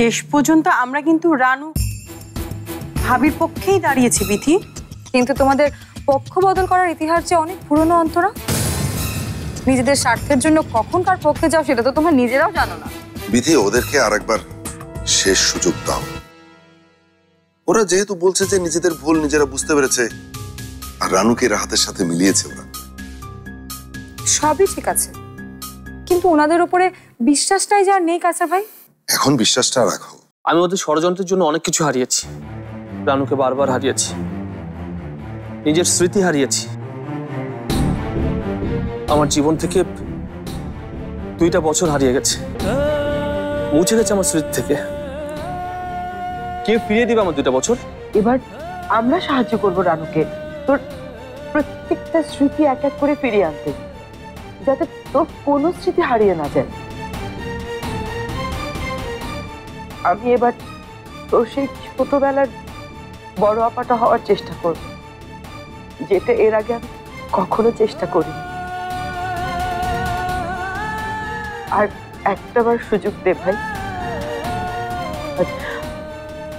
শেষ পর্যন্ত আমরা কিন্তু রানু ভাবির পক্ষেই দাঁড়িয়েছি বিথি কিন্তু তোমাদের পক্ষ বদল করার ইতিহাস যে অনেক পুরনো অন্তরা। নিজেদের স্বার্থের জন্য কখন কার পক্ষে যাও সেটা তো তোমরা নিজেরাও জানো না। বিধি ওদেরকে আরেকবার শেষ সুযোগ দাও। ওরা যেহেতু বলছে যে নিজেদের ভুল নিজেরা বুঝতে পেরেছে আর রানুকে রাহাতের সাথে মিলিয়েছে ওরা। সবই ঠিক আছে। কিন্তু ওনাদের উপরে বিশ্বাসটাই যা নেই কাছে ভাই। এখন বিশ্বাসটা রাখো। আমি ওদের ষড়যন্ত্রের জন্য অনেক কিছু হারিয়েছি। রানুকে বারবার হারিয়েছি। নিজের স্মৃতি হারিয়েছি। আমার জীবন থেকে দুইটা বছর হারিয়ে গেছে। মুছে গেছে আমার স্মৃতি থেকে। কে ফিরিয়ে দিবে আমার দুইটা বছর? এবার আমরা সাহায্য করব রানুকে। তোর প্রত্যেকটা স্মৃতি এক এক করে ফিরিয়ে আনতে। যাতে তোর কোনো স্মৃতি হারিয়ে না যায়। আমি এবার তোর সেই ছোটবেলার বড় আপাটা হওয়ার চেষ্টা করব। যেটা এর আগে আমি কখনো চেষ্টা করিনি। আর একটাবার সুযোগ দে ভাই।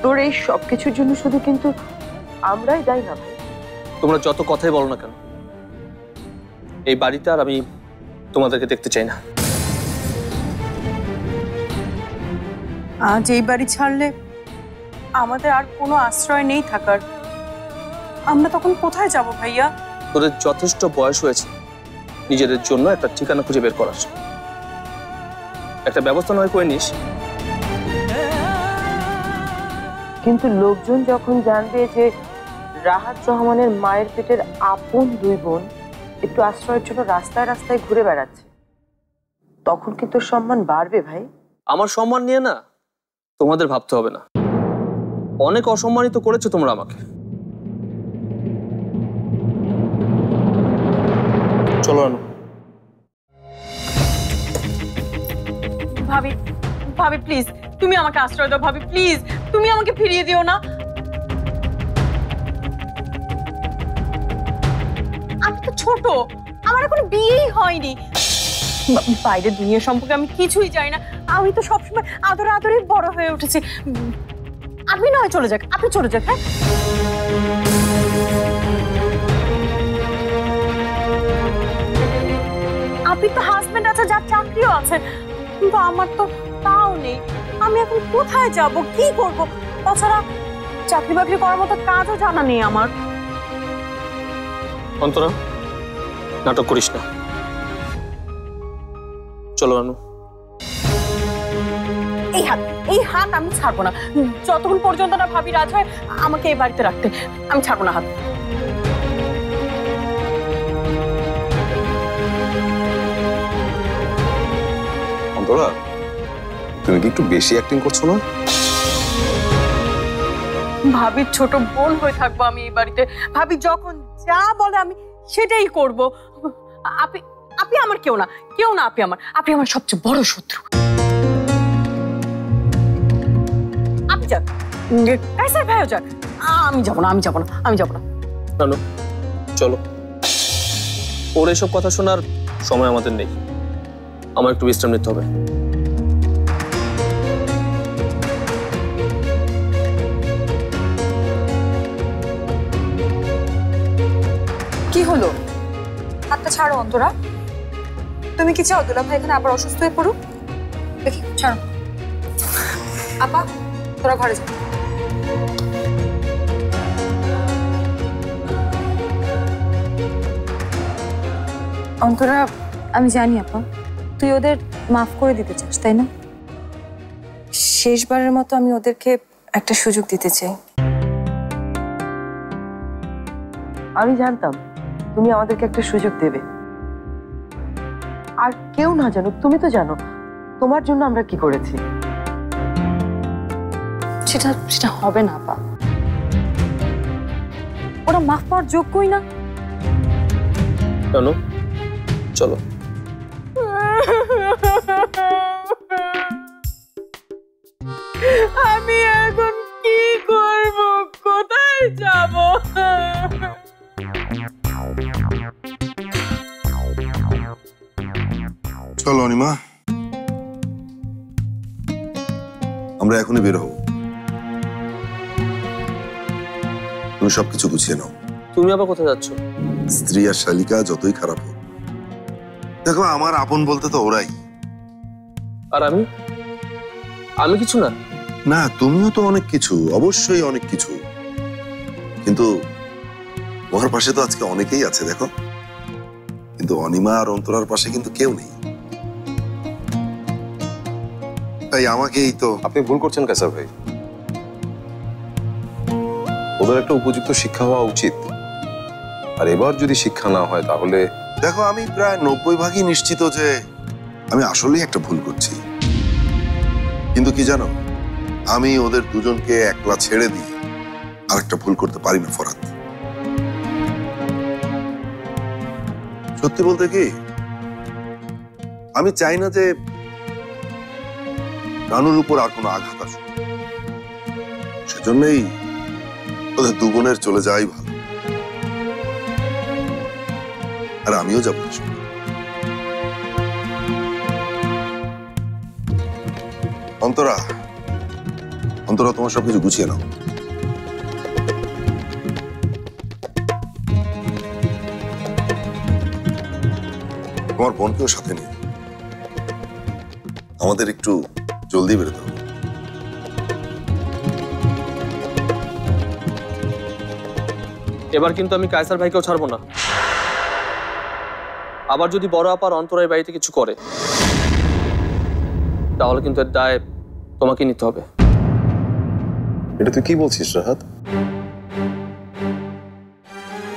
তোর এই সব কিছুর জন্য শুধু কিন্তু আমরাই দায়ী না ভাই। তোমরা যত কথাই বলো না কেন, এই বাড়িতে আর আমি তোমাদেরকে দেখতে চাই না। আজ এই বাড়ি ছাড়লে আমাদের আর কোনো আশ্রয় নেই থাকার। আমরা তখন কোথায় যাব ভাইয়া? তোদের যথেষ্ট বয়স হয়েছে। নিজেদের জন্য একটা ঠিকানা খুঁজে বের করার। একটা ব্যবস্থা নয় করে নিস। কিন্তু লোকজন যখন জানবে যে রাহাত রহমানের মায়ের পেটের আপন দুই বোন একটু আশ্রয়ের জন্য রাস্তায় রাস্তায় ঘুরে বেড়াচ্ছে তখন কিন্তু সম্মান বাড়বে ভাই। আমার সম্মান নিয়ে না। তোমাদের ভাবতে হবে না। অনেক অসম্মানিত করেছ তোমরা আমাকে। চলো ভাবি ভাবি প্লিজ তুমি আমাকে আশ্রয় দাও, ভাবি প্লিজ তুমি আমাকে ফিরিয়ে দিও না। আমি তো ছোট, আমার এখন বিয়েই হয়নি। বাইরের দুনিয়া সম্পর্কে আমি কিছুই জানি না। আমি তো সবসময় আদরে আদরে বড় হয়ে উঠেছি। আপনি নয় চলে যাক, আপনি চলে যাক হ্যাঁ? আপনি তো হাজবেন্ড আছে, যার চাকরিও আছে। কিন্তু আমার তো তাও নেই। আমি এখন কোথায় যাব, কি করব? তাছাড়া চাকরি বাকরি করার মতো কাজও জানা নেই আমার। অন্তরা, নাটক করিস না। চলো, রানু। এই হাত আমি ছাড়বো না। যতক্ষণ পর্যন্ত না ভাবি রাজ হয় আমাকে এই বাড়িতে রাখতে। আমি ছাড়বো না হাত। অন্তরা তুমি কি একটু বেশি অ্যাক্টিং করছ না? ভাবির ছোট বোন হয়ে থাকব আমি এই বাড়িতে। ভাবি যখন যা বলে আমি সেটাই করব। আপনি আপনি আমার কেউ না। কেউ না আপনি আমার। আপনি আমার সবচেয়ে বড় শত্রু। যান কাইসার ভাইও যান আমি যাব না আমি যাব না আমি যাব না। রানু চলো। ওর এসব কথা শোনার সময় আমাদের নেই। আমার একটু বিশ্রাম নিতে হবে। কি হলো? হাতটা ছাড়ো অন্তরা। তুমি কি চাও দুলা ভাই এখানে আবার অসুস্থ হয়ে পড়ুক? দেখি ছাড়ো। আপা তোরা ঘরে যা। অন্তরা আমি জানি আপা, তুই ওদের মাফ করে দিতে চাস, তাই না? শেষবারের মতো আমি ওদেরকে একটা সুযোগ দিতে চাই। আমি জানতাম তুমি আমাদেরকে একটা সুযোগ দেবে। আর কেউ না জানো তুমি তো জানো, তোমার জন্য আমরা কি করেছি। সেটা সেটা হবে না আপা ওরা মাফ পাওয়ার যোগ্যই না। রানু চলো। আমি এখন কি করব? কোথায় যাব? চলো অনিমা। আমরা আমরা এখনই বের হব। তুমি সবকিছু গুছিয়ে নাও। তুমি আবার কোথায় যাচ্ছ? স্ত্রী আর শালিকা যতই খারাপ হোক। দেখো আমার আপন বলতে তো ওরাই। আর আমি? আমি কিছু না। না তুমিও তো অনেক কিছু অবশ্যই অনেক কিছু। কিন্তু তোমার পাশে তো আজকে অনেকেই আছে দেখো। কিন্তু অনিমা আর অন্তরার পাশে কিন্তু কেউ নেই। তাই আমাকেই তো আপনি ভুল করছেন কাসার ভাই? ওদের একটা উপযুক্ত শিক্ষা হওয়া উচিত। আর এবার যদি শিক্ষা না হয় তাহলে দেখো, আমি প্রায় নব্বই ভাগই নিশ্চিত যে আমি আসলেই একটা ভুল করছি। কিন্তু কি জানো, আমি ওদের দুজনকে একলা ছেড়ে দিয়ে আরেকটা ভুল করতে পারি না ফরাত সত্যি বলতে কি, আমি চাই না যে রানুর উপর আর কোনো আঘাত আসুক। সেজন্যই ওদের দু বোনের চলে যাওয়াই ভালো। আর আমিও যাব অন্তরা অন্তরা, তোমার সবকিছু গুছিয়ে নাও। তোমার বোনকেও সাথে নিয়ে। আমাদের একটু জলদি বেরোতে হবে। এবার কিন্তু আমি কায়সার ভাইকেও ছাড়বো না। আবার যদি বড় আপার অন্তরায় বাড়িতে কিছু করে তাহলে কিন্তু এর দায় তোমাকে নিতে হবে। এটা তুই কি বলছিস রাহাত?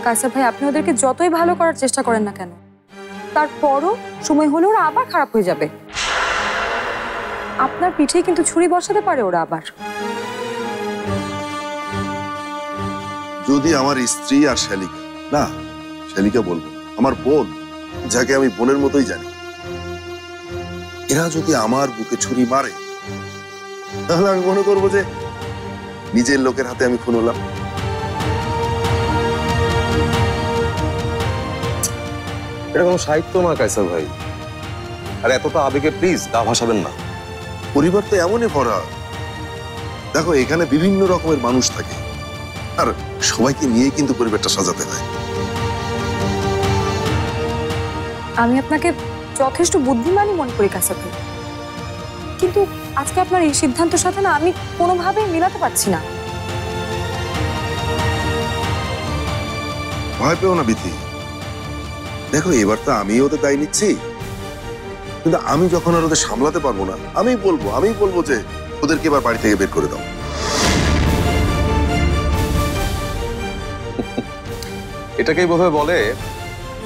কায়সার ভাই আপনি ওদেরকে যতই ভালো করার চেষ্টা করেন না কেন তারপরও সময় হলে ওরা আবার খারাপ হয়ে যাবে। আপনার পিঠেই কিন্তু ছুরি বসাতে পারে ওরা আবার। যদি আমার স্ত্রী আর শালিকা না শালিকা বলব আমার বোন যাকে আমি বোনের মতোই জানি এরা যদি আমার বুকে ছুরি মারে তাহলে আমি মনে করব যে নিজের লোকের হাতে আমি খুন হলাম। এটা কোনো সাহিত্য না কাইসার ভাই। আর এতটা আবেগে প্লিজ গা ভাসাবেন না। পরিবার তো এমনই ভরা। দেখো এখানে বিভিন্ন রকমের মানুষ থাকে। আর সবাইকে নিয়ে কিন্তু পরিবারটা সাজাতে হয়। আমি আপনাকে যথেষ্ট বুদ্ধিমানই মনে করি ভাই কিন্তু আজকে আপনার এই সিদ্ধান্তের সাথে না আমি কোনোভাবেই মিলাতে পারছি না। ভয় পেও না বিথি। দেখো এবার তো আমি ওদের দায় নিচ্ছি। কিন্তু আমি যখন আর ওদের সামলাতে পারব না আমি বলব আমি বলব যে ওদেরকে এবার বাড়ি থেকে বের করে দাও। এটাকেই বোধহয় বলে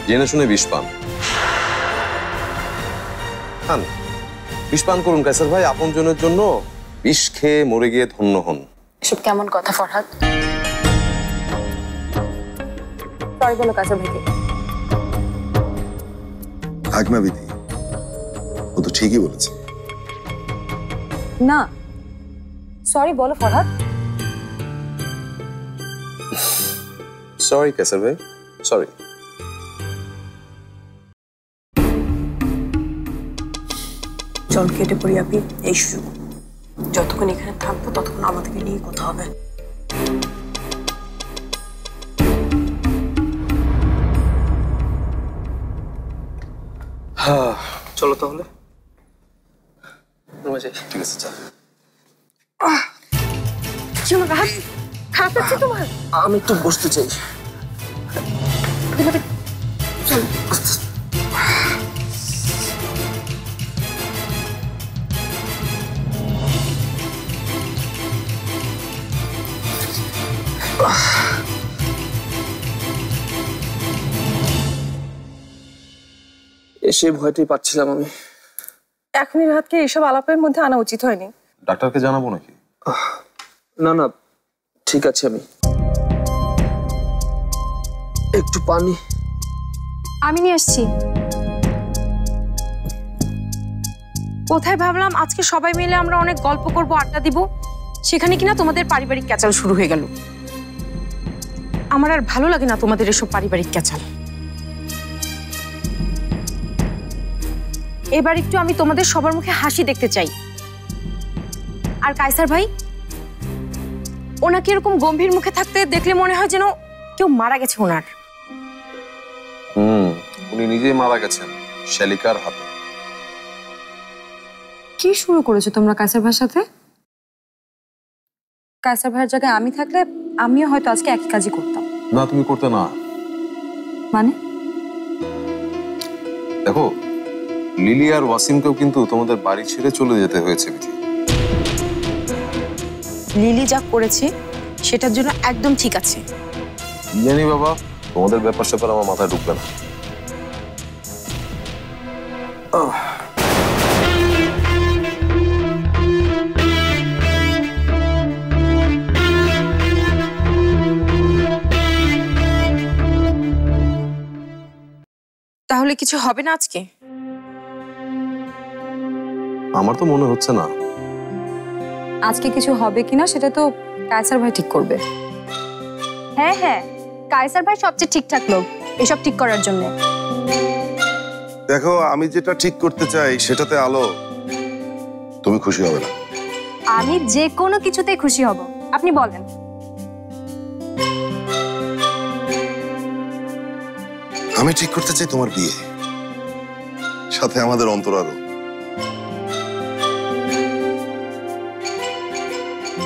জেনে শুনে বিষ পান। খান বিষ পান করুন কাইসার ভাই আপন জনের জন্য বিষ খেয়ে মরে গিয়ে ধন্য হন। এসব কেমন কথা ফরহাদ? সরি বলো কায়সার ভাইকে। থাক না ও তো ঠিকই বলেছে। না। সরি বলো ফরহাদ। সরি কাইসার ভাই সরি চল কেটে পড়ি আপনি এই সুযোগ। যতক্ষণ এখানে থাকব ততক্ষণ আমাদেরকে নিয়ে কথা হবে। চলো তাহলে। ঠিক আছে চল। খারাপ লাগছে তোমার? আমি একটু বসতে চাই। এসে ভয়টাই পাচ্ছিলাম আমি। এখনই রাহাতকে এসব আলাপের মধ্যে আনা উচিত হয়নি। ডাক্তারকে জানাব নাকি? না না ঠিক আছে আমি। একটু পানি। আমি নিয়ে আসছি। কোথায় ভাবলাম আজকে সবাই মিলে আমরা অনেক গল্প করব, আড্ডা দিব। সেখানে কিনা তোমাদের পারিবারিক ক্যাচাল শুরু হয়ে গেল। আমার আর ভালো লাগে না তোমাদের এসব পারিবারিক ক্যাচাল। এবার একটু আমি তোমাদের সবার মুখে হাসি দেখতে চাই। আর কায়সার ভাই, ওনাকে এরকম গম্ভীর মুখে থাকতে দেখলে মনে হয় যেন কেউ মারা গেছে ওনার। উনি নিজেই মারা গেছেন শ্যালিকার হাতে। কি শুরু করেছ তোমরা কায়সার ভাইয়ের সাথে কায়সার ভাইয়ের জায়গায় আমি থাকলে আমিও হয়তো আজকে একই কাজই করতাম। না তুমি করতে না। মানে? দেখো লিলি আর ওয়াসিমকেও কিন্তু তোমাদের বাড়ি ছেড়ে চলে যেতে হয়েছে বিধি। লিলি যা করেছে সেটার জন্য একদম ঠিক আছে। জানি বাবা তোমাদের ব্যাপার স্যাপার আমার মাথায় ঢুকবে না। তাহলে কিছু হবে না আজকে? আমার তো মনে হচ্ছে না। আজকে কিছু হবে কিনা সেটা তো কায়সার ভাই ঠিক করবে। হ্যাঁ হ্যাঁ কায়সার ভাই সবচেয়ে ঠিকঠাক লোক এসব ঠিক করার জন্য। দেখো আমি যেটা ঠিক করতে চাই সেটাতে আলো। তুমি খুশি হবে না। আমি যে কোনো কিছুতেই খুশি হব। আপনি বলেন। আমি ঠিক করতে চাই তোমার বিয়ে। সাথে আমাদের অন্তর অন্তরারও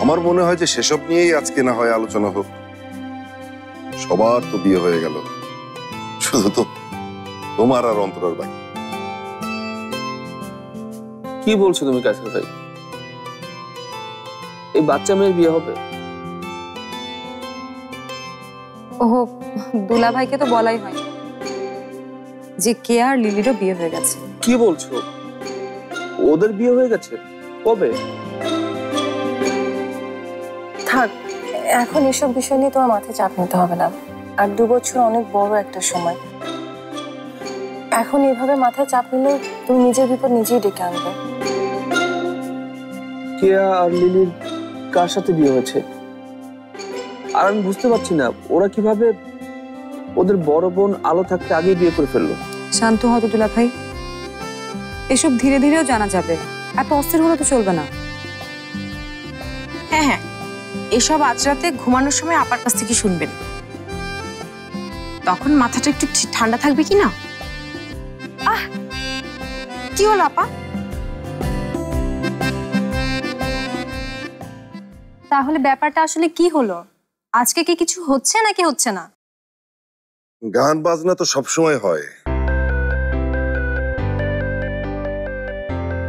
আমার মনে হয় যে সেসব নিয়েই আজকে না হয় আলোচনা হোক। সবার তো বিয়ে হয়ে গেল। শুধু তো তোমার আর অন্তরার বাকি কি বলছো তুমি কায়সার ভাই? এই বাচ্চা মেয়ের বিয়ে হবে? ওহো দুলা ভাইকে তো বলাই হয়। যে কে আর লিলিরও বিয়ে হয়ে গেছে। কি বলছো? ওদের বিয়ে হয়ে গেছে? কবে? থাক এখন এসব বিষয় নিয়ে তোমার মাথায় চাপ নিতে হবে না। আর দু বছর অনেক বড় একটা সময়। এখন এভাবে মাথায় চাপ নিলে তুমি নিজের বিপদ নিজেই ডেকে আনবে। কেয়া আর লিলির কার সাথে বিয়ে হয়েছে? আর আমি বুঝতে পারছি না ওরা কীভাবে ওদের বড় বোন আলো থাকতে আগেই বিয়ে করে ফেলল। শান্ত হতো দুলা ভাই। এসব ধীরে ধীরেও জানা যাবে। এত অস্থির হলে তো চলবে না। হ্যাঁ হ্যাঁ। এসব আজ রাতে ঘুমানোর সময় আপার কাছ থেকে শুনবেন। তখন মাথাটা একটু ঠান্ডা থাকবে কি না? কি হলো আপা? তাহলে ব্যাপারটা আসলে কি হলো? আজকে কি কিছু হচ্ছে নাকি হচ্ছে না? গান বাজনা তো সবসময় হয়।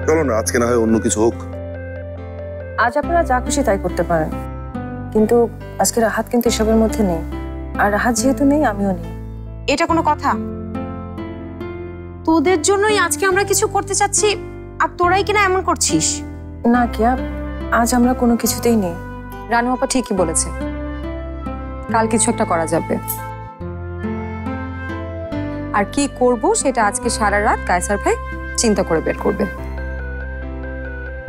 চলো না আজকে না হয় অন্য কিছু হোক। আজ আপনারা যা খুশি তাই করতে পারেন। কিন্তু আজকে রাহাত কিন্তু এসবের মধ্যে নেই। আর রাহাত যেহেতু নেই আমিও নেই। এটা কোনো কথা? তোদের জন্যই আজকে আমরা কিছু করতে চাচ্ছি আর তোরাই কিনা এমন করছিস? না কেয়া আজ আমরা কোনো কিছুতেই নেই। রানু আপা ঠিকই বলেছে। কাল কিছু একটা করা যাবে। আর কি করব সেটা আজকে সারা রাত কায়সার ভাই চিন্তা করে বের করবে।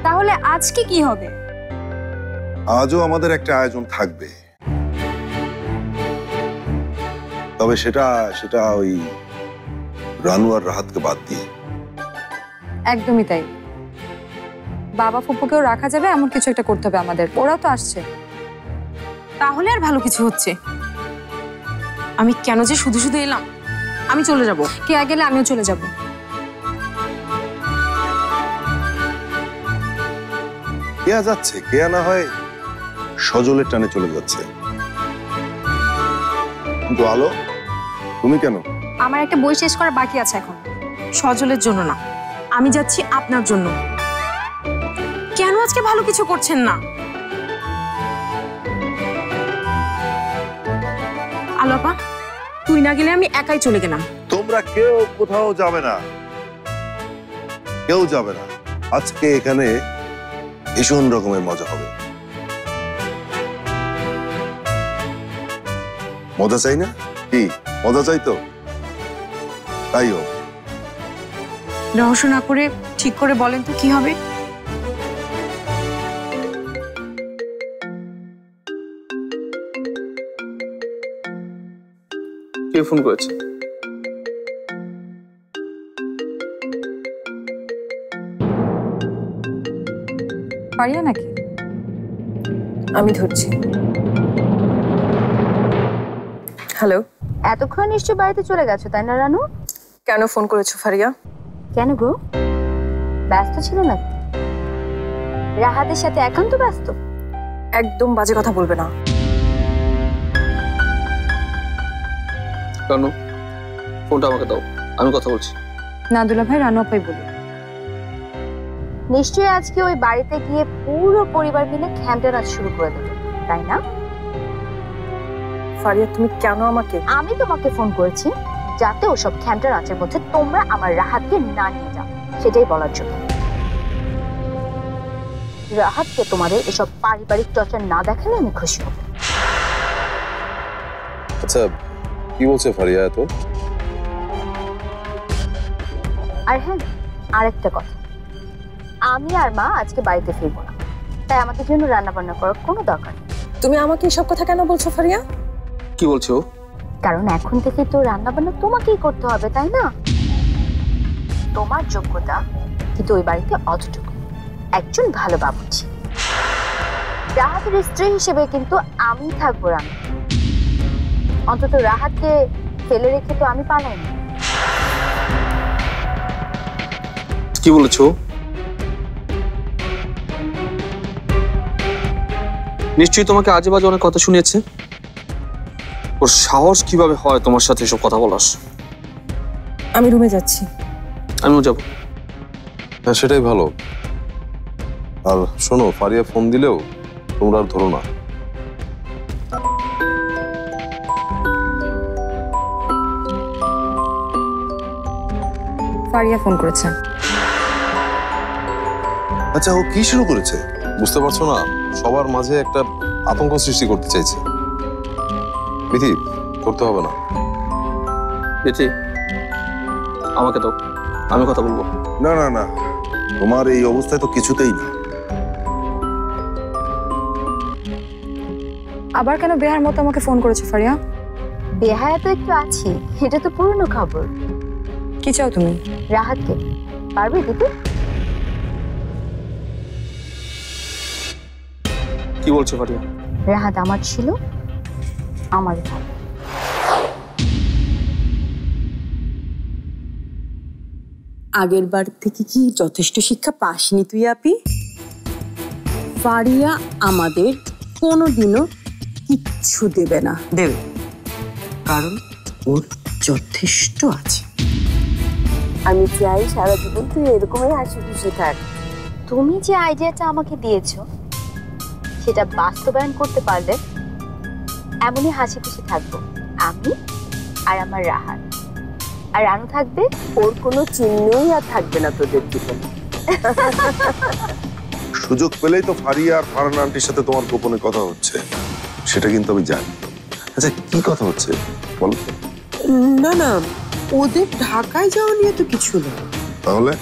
তাহলে আজকে কি হবে? আজও আমাদের একটা আয়োজন থাকবে। তবে সেটা সেটা ওই রানু আর রাহাতকে বাদ দিয়ে। একদমই তাই। বাবা ফুপুকেও রাখা যাবে এমন কিছু একটা করতে হবে আমাদের। ওরাও তো আসছে। তাহলে আর ভালো কিছু হচ্ছে। আমি কেন যে শুধু শুধু এলাম? আমি চলে যাব। কে গেলে আমিও চলে যাব। কেয়া যাচ্ছে? কেয়া না হয় সজলের টানে চলে যাচ্ছে। কিন্তু আলো তুমি কেন? আমার একটা বই শেষ করা বাকি আছে এখন। সজলের জন্য না। আমি যাচ্ছি আপনার জন্য। কেন আজকে ভালো কিছু করছেন না? আলোপা, তুই না গেলে আমি একাই চলে গেলাম। তোমরা কেউ কোথাও যাবে না। কেউ যাবে না। আজকে এখানে ভীষণ রকমের মজা হবে। মজা চাই না? কি? মজা চাই তো? তাই হোক। রহস্য না করে ঠিক করে বলেন তো কি হবে? কে ফোন করেছে? পারিয়া নাকি? আমি ধরছি। হ্যালো? এতক্ষণ নিশ্চয় বাড়িতে চলে গেছো তাই না রানু? কেন ফোন করেছ ফারিয়া? কেন গো? ব্যস্ত ছিল না রাহাতের সাথে একান্ত ব্যস্ত? একদম বাজে কথা বলবে না। কেন ফোনটা আমাকে দাও আমি কথা বলছি। না দুলা ভাই রানু আপাই বলি নিশ্চয়ই আজকে ওই বাড়িতে গিয়ে পুরো পরিবার মিলে খ্যামটা নাচ শুরু করে দেবে তাই না? ফারিয়া তুমি কেন আমাকে আমি তোমাকে ফোন করেছি যাতে ওসব খ্যামটা নাচের মধ্যে তোমরা আমার রাহাতকে না নিয়ে যাও। সেটাই বলার জন্য। রাহাতকে তোমাদের এসব পারিবারিক চর্চা না দেখালে আমি খুশি হব। আচ্ছা কি বলছে ফারিয়া এত? আর হ্যাঁ আরেকটা কথা। আমি আর মা আজকে বাড়িতে ফিরবো না। তাই আমাদের জন্য রান্না বান্না করার কোনো দরকার নেই। তুমি আমাকে এসব কথা কেন বলছো ফারিয়া? কি বলছো? কারণ এখন থেকে তো রান্না বান্না তোমাকেই করতে হবে, তাই না? তোমার যোগ্যতা কিন্তু ওই বাড়িতে অতটুকু। একজন ভালো বাবুর্চি। রাহাতের স্ত্রী হিসেবে কিন্তু আমি থাকব রান্না অন্তত রাহাতকে ফেলে রেখে তো আমি পালাইনি কি বলেছ? নিশ্চয়ই তোমাকে আজে বাজে অনেক কথা শুনিয়েছে। ওর সাহস কীভাবে হয় তোমার সাথে এসব কথা বলার? আমি রুমে যাচ্ছি। আমিও যাব। হ্যাঁ সেটাই ভালো। আর শোনো ফারিয়া ফোন দিলেও তোমরা আর ধরো না। ফারিয়া ফোন করেছে। আচ্ছা ও কি শুরু করেছে? বুঝতে পারছ না? সবার মাঝে একটা আতঙ্ক সৃষ্টি করতে চাইছে। বিধি করতে হবে না। বেটি আমাকে দাও। আমি কথা বলব। না না না। তোমার এই অবস্থায় তো কিছুতেই না আবার কেন বেহার মতো আমাকে ফোন করেছ ফারিয়া? বেহায়া তো একটু আছি। এটা তো পুরনো খবর। কি চাও তুমি? রাহাতকে। পারবে দিতে কি বলছো ফারিয়া? রাহাত আমার ছিল। আমার আগের বার থেকে কি যথেষ্ট শিক্ষা পাসনি তুই আপি? ফারিয়া আমাদের কোনোদিনও কিচ্ছু দেবে না। দেবে। কারণ ওর যথেষ্ট আছে। আমি চাই সারা জীবন তুই এরকমই হাসি খুশি থাক। তুমি যে আইডিয়াটা আমাকে দিয়েছ সেটা বাস্তবায়ন করতে পারলে এমনই হাসি খুশি থাকব। আমি আর আমার রাহাত। আর রানু থাকবে? ওর কোনো চিহ্নই আর থাকবে না তোদের জীবনে। সুযোগ পেলেই তো ফারিয়া আর ফারহান আন্টির সাথে তোমার গোপনে কথা হচ্ছে। সেটা কিন্তু আমি জানি। আচ্ছা কি কথা হচ্ছে? বলো। না না ওদের ঢাকায় যাওয়া নিয়ে তো কিছু না। তাহলে?